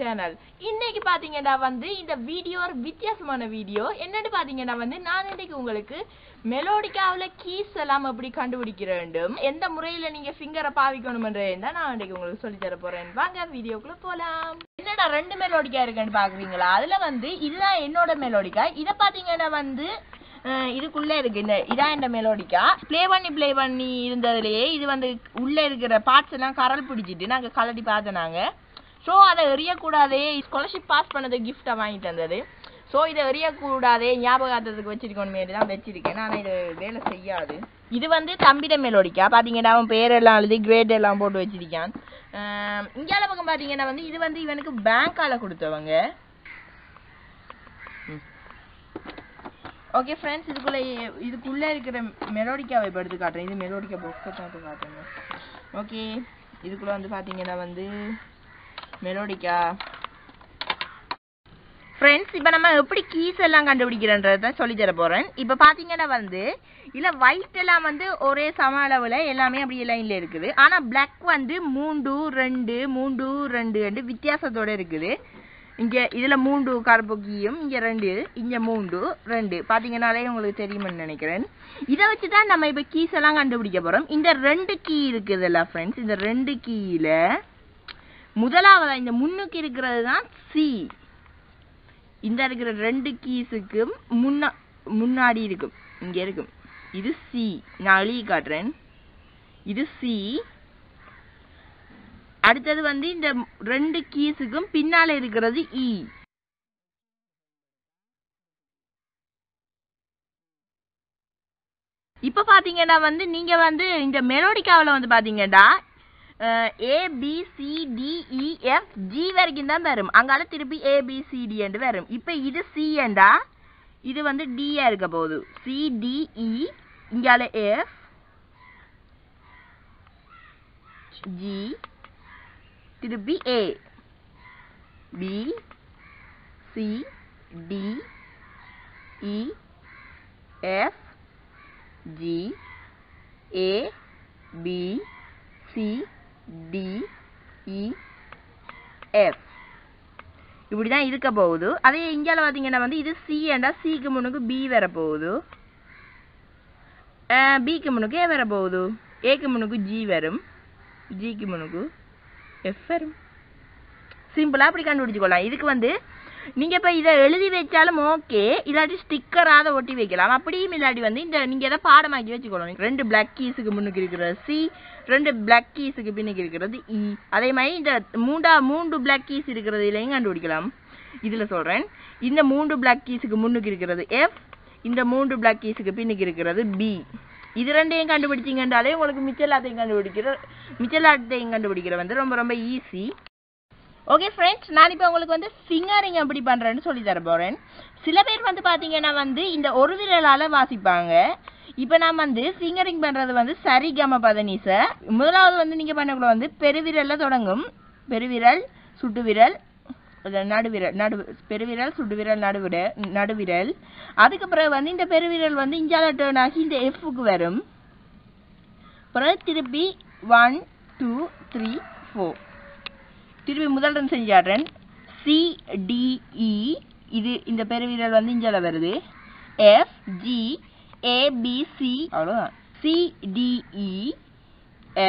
Channel இன்னைக்கு பாத்தீங்கன்னா வந்து இந்த வீடியோ ஒரு வித்தியாசமான வீடியோ என்னன்னு பாத்தீங்கன்னா வந்து நான் இன்னைக்கு உங்களுக்கு மெலோடிக்காவில் கீஸ் எல்லாம் எப்படி கண்டுபிடிக்க வேண்டும் எந்த முறையில நீங்க ஃபிங்கரை பாவிக்கணும்ன்றதை தான் நான் இன்னைக்கு உங்களுக்கு சொல்லி தர போறேன். வாங்க வீடியோக்குள்ள போலாம். என்னடா ரெண்டு மெலோடிக்கா இருக்குன்னு பாக்குறீங்களா? அதுல வந்து இதுதான் என்னோட மெலோடிக்கா. இத பாத்தீங்கன்னா வந்து இதுக்குள்ளே இருக்குது இருக்கு. இந்த இதான் இந்த மெலோடிக்கா. ப்ளே பண்ணி ப்ளே பண்ணி இருந்ததுலேயே இது வந்து உள்ளே இருக்கிற பார்ட்ஸ் எல்லாம் கரல் பிடிச்சிட்டு நாங்கள் கலடி பார்த்தோம் நாங்கள் ஸோ அதை எறியக்கூடாதே. ஸ்காலர்ஷிப் பாஸ் பண்ணது கிஃப்டாக வாங்கிட்டு வந்தது. ஸோ இதை எறியக்கூடாதே ஞாபகார்த்தத்துக்கு மாரி தான் வச்சிருக்கேன். ஆனால் இது வேலை செய்யாது. இது வந்து தம்பிட மெலோடிக்கா பார்த்தீங்கன்னா அவன் பேரெல்லாம் எழுதி கிரேட் எல்லாம் போட்டு வச்சிருக்கான். இந்தியாவில் பக்கம் பார்த்தீங்கன்னா வந்து இது வந்து இவனுக்கு பேங்க்கால் கொடுத்தவங்க. ஓகே ஃப்ரெண்ட்ஸ் இதுக்குள்ளே இதுக்குள்ளே இருக்கிற மெலோடிக்காவை இப்போ எடுத்து காட்டுறேன். இது மெலோடிக்கா பொக்கை தான் காட்டுங்க ஓகே இதுக்குள்ளே வந்து பார்த்தீங்கன்னா வந்து மெலோடிக்கா ஃப்ரெண்ட்ஸ் இப்போ நம்ம எப்படி கீஸ் எல்லாம் கண்டுபிடிக்கிறன்றத சொல்லி தர போகிறேன் இப்போ பார்த்தீங்கன்னா வந்து இல்லை ஒயிட் எல்லாம் வந்து ஒரே சம அளவில் எல்லாமே அப்படி லைனில் இருக்குது. ஆனால் பிளாக் வந்து மூன்று ரெண்டு மூன்று ரெண்டு ரெண்டு வித்தியாசத்தோட இருக்குது. இங்கே இதில் மூன்று கருப்பு கீயும் ரெண்டு இங்கே மூன்று ரெண்டு. பார்த்தீங்கன்னாலே உங்களுக்கு தெரியும்னு நினைக்கிறேன். இதை வச்சு தான் நம்ம இப்போ கீஸ் எல்லாம் கண்டுபிடிக்க போகிறோம் இந்த ரெண்டு கீ இருக்குதுல்ல ஃப்ரெண்ட்ஸ் இந்த ரெண்டு கீயில் முதலாவதா இந்த முன்னுக்கு இருக்கிறது தான் சி இந்த இருக்கிற ரெண்டு கீஸுக்கும் முன்னா முன்னாடி இருக்கும். இங்க இருக்கும். இது சி நான் எழுதி காட்டுறேன். இது சி அடுத்தது வந்து இந்த ரெண்டு கீஸுக்கும் பின்னால இருக்கிறது இ இப்ப பாத்தீங்கன்னா வந்து நீங்க வந்து இந்த மெலோடிக்காவில் வந்து பாத்தீங்கன்னா A B C D E F G வரைக்கும் தான் வரும் அங்கால திருப்பி ஏ பி சி டி என்று வரும் இப்போ இது சி என்றா இது வந்து டியா இருக்க போகுது சி டி இ இங்கால எஃப் ஜி திருப்பி A B C D E F G A B C D E e, F இப்படி தான் இருக்க போகுது. அதே இந்தியாவில் பார்த்தீங்கன்னா வந்து இது சி ஏண்டா? சிக்கு முன்னுக்கு பி வர போகுது பிக்கு முன்னுக்கு ஏ வர போகுது ஏக்கு முன்னுக்கு ஜி வரும். ஜிக்கு முன்னுக்கு எஃப் வரும். சிம்பிளாக அப்படி கண்டுபிடிச்சுக்கொள்ளலாம். இதுக்கு வந்து நீங்கள் இப்போ இதை எழுதி வச்சாலும் ஓகே இல்லாட்டி ஸ்டிக்கராக ஒட்டி வைக்கலாம். அப்படியும் இல்லாட்டி வந்து இந்த நீங்கள் எதை பாடமாக்கி வச்சுக்கணும். ரெண்டு பிளாக் கீஸுக்கு முன்னுக்கு இருக்கிற சி ரெண்டு பிளாக் கீஸுக்கு பின்னுக்கு இருக்கிறது இ அதே மாதிரி இந்த மூண்டா மூன்று பிளாக் கீஸ் இருக்கிறது இல்லையும் கண்டுபிடிக்கலாம். இதில் சொல்கிறேன் இந்த மூன்று பிளாக் கீஸுக்கு முன்னுக்கு இருக்கிறது எஃப் இந்த மூன்று பிளாக் கீஸுக்கு பின்னுக்கு இருக்கிறது பி இது ரெண்டையும் கண்டுபிடிச்சிங்கன்றாலே உங்களுக்கு மிச்ச எல்லாத்தையும் கண்டுபிடிக்கிற மிச்ச எல்லாத்தையும் கண்டுபிடிக்கிற வந்து ரொம்ப ரொம்ப ஈஸி ஓகே ஃப்ரெண்ட்ஸ் நான் இப்போ உங்களுக்கு வந்து ஃபிங்கரிங் எப்படி பண்ணுறேன்னு சொல்லி தர போகிறேன் சில பேர் வந்து பார்த்தீங்கன்னா வந்து இந்த ஒரு விரலால் வாசிப்பாங்க. இப்போ நான் வந்து ஃபிங்கரிங் பண்ணுறது வந்து சரிகம பதனிச முதலாவது வந்து நீங்கள் பண்ணக்குள்ள வந்து பெருவிரலில் தொடங்கும். பெருவிரல் சுட்டு விரல் நடுவிரல் நடு பெருவிரல் சுடுவிரல் நடுவிட நடுவிரல். அதுக்கப்புறம் அதுக்கு பிறகு வந்து இந்த பெருவிரல் வந்து இஞ்சால டேர்ன் ஆகி இந்த எஃப்க்கு வரும். பிறகு திருப்பி ஒன் டூ த்ரீ ஃபோர் திருப்பி முதல் ரன் செஞ்சாடுறேன் சிடிஇ இது இந்த பெருவிரல் வந்து இஞ்சால வருது. எஃப் ஜி ஏபிசி அவ்வளோதான் C D E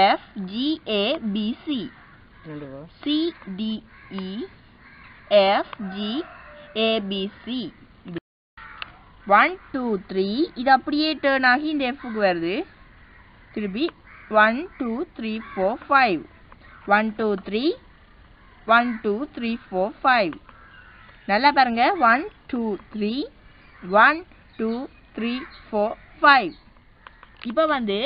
F G A B C C D E F G A B C one two three இது அப்படியே டேர்ன் ஆகி இந்த எஃப்க்கு வருது. திருப்பி one two three four five one two three one two three four five நல்லா பாருங்க. One two three one two three four five இப்போ வந்து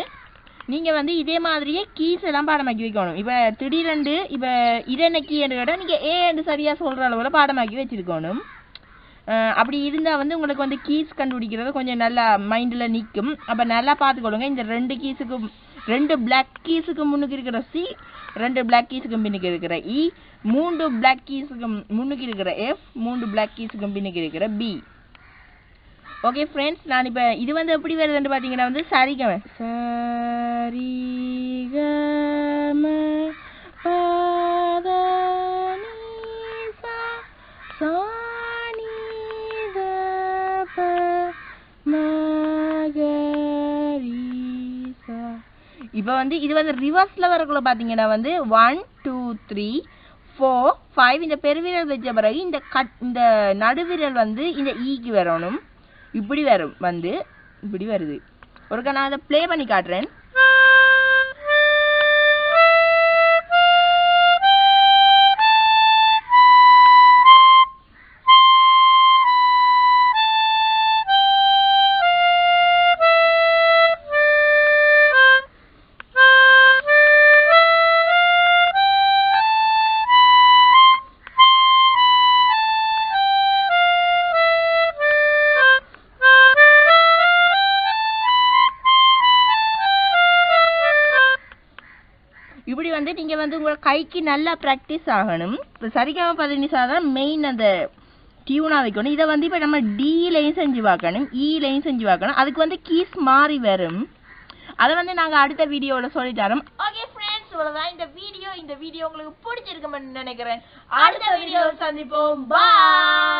நீங்கள் வந்து இதே மாதிரியே கீஸ் எல்லாம் பாடமாக்கி வைக்கணும். இப்போ திடீரெண்டு இப்போ இதென்ன என்ன கீ என்று கேட்டால் நீங்கள் ஏ என்று சரியாக சொல்கிற அளவில் பாடமாக்கி வச்சுருக்கணும். அப்படி இருந்தால் வந்து உங்களுக்கு வந்து கீஸ் கண்டுபிடிக்கிறது கொஞ்சம் நல்லா மைண்டில் நிற்கும் அப்போ நல்லா பார்த்துக்கொள்ளுங்க. இந்த ரெண்டு கீஸுக்கு ரெண்டு பிளாக் கீஸுக்கு முன்னுக்கு இருக்கிற சி ரெண்டு பிளாக் கீஸுக்கு பின்னுக்கு இருக்கிற இ மூன்று பிளாக் கீஸுக்கு முன்னுக்கு இருக்கிற எஃப் மூன்று பிளாக் கீஸுக்கு பின்னுக்கு இருக்கிற பி ஓகே ஃப்ரெண்ட்ஸ் நான் இப்போ இது வந்து எப்படி வருதுன்னு பார்த்தீங்கன்னா வந்து சரிகம. சரிகம சாணி மகரி இப்போ வந்து இது வந்து ரிவர்ஸில் வரக்குள்ள பார்த்தீங்கன்னா வந்து one two three four five இந்த பெருவிரல் வச்ச பிறகு இந்த கட் இந்த நடுவிரல் வந்து இந்த e ஈக்கு வரணும். இப்படி வரும் வந்து இப்படி வருது. ஒருக்கா நான் அதை ப்ளே பண்ணி காட்டுறேன். இப்படி வந்து நீங்க வந்து உங்க கைக்கு நல்லா ப்ராக்டிஸ் ஆகணும். இப்போ சரிகம பதினிசா தான் மெயின் அந்த டியூனா வைக்கணும். இதை வந்து இப்போ நம்ம டிலையும் செஞ்சு பார்க்கணும் ஈலையும் செஞ்சு பார்க்கணும். அதுக்கு வந்து கீஸ் மாறி வரும். அதை வந்து நாங்க அடுத்த வீடியோல சொல்லி தரோம். ஓகே ஃப்ரெண்ட்ஸ் இவ்வளவுதான். இந்த வீடியோ இந்த வீடியோ உங்களுக்கு பிடிச்சிருக்கும்னு நினைக்கிறேன். அடுத்த வீடியோ சந்திப்போம். பாய்